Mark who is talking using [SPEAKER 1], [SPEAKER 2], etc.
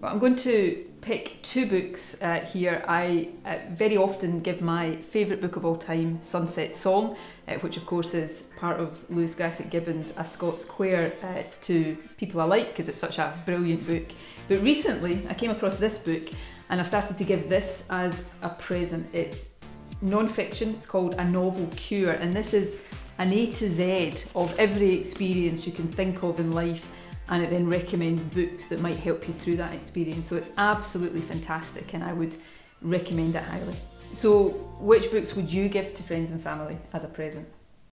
[SPEAKER 1] But I'm going to pick two books uh, here. I uh, very often give my favourite book of all time, Sunset Song, uh, which of course is part of Lewis Grassic Gibbon's A Scots Quair uh, to people alike because it's such a brilliant book. But recently I came across this book and I've started to give this as a present. It's non-fiction, it's called A Novel Cure and this is an A to Z of every experience you can think of in life and it then recommends books that might help you through that experience. So it's absolutely fantastic and I would recommend it highly. So which books would you give to friends and family as a present?